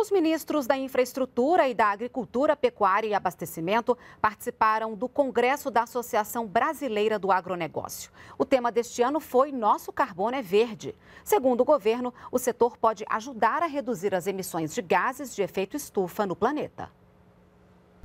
Os ministros da Infraestrutura e da Agricultura, Pecuária e Abastecimento participaram do Congresso da Associação Brasileira do Agronegócio. O tema deste ano foi Nosso Carbono é Verde. Segundo o governo, o setor pode ajudar a reduzir as emissões de gases de efeito estufa no planeta.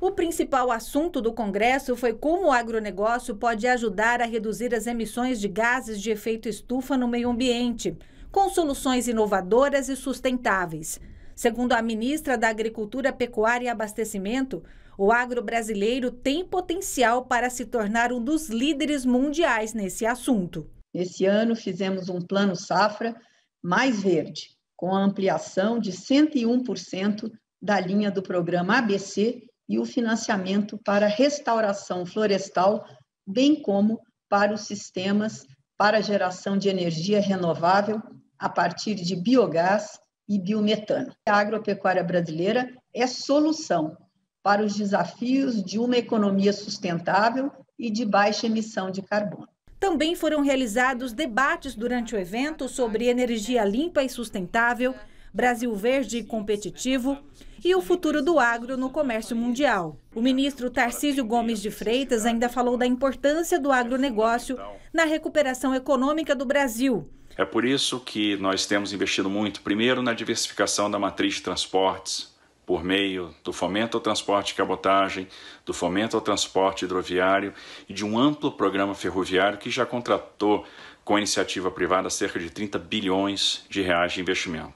O principal assunto do Congresso foi como o agronegócio pode ajudar a reduzir as emissões de gases de efeito estufa no meio ambiente, com soluções inovadoras e sustentáveis. Segundo a ministra da Agricultura, Pecuária e Abastecimento, o agro brasileiro tem potencial para se tornar um dos líderes mundiais nesse assunto. Esse ano fizemos um plano safra mais verde, com a ampliação de 101% da linha do programa ABC e o financiamento para restauração florestal, bem como para os sistemas para geração de energia renovável a partir de biogás e biometano. A agropecuária brasileira é solução para os desafios de uma economia sustentável e de baixa emissão de carbono. Também foram realizados debates durante o evento sobre energia limpa e sustentável, Brasil verde e competitivo e o futuro do agro no comércio mundial. O ministro Tarcísio Gomes de Freitas ainda falou da importância do agronegócio na recuperação econômica do Brasil é por isso que nós temos investido muito, primeiro, na diversificação da matriz de transportes, por meio do fomento ao transporte de cabotagem, do fomento ao transporte hidroviário e de um amplo programa ferroviário que já contratou com iniciativa privada cerca de 30 bilhões de reais de investimento.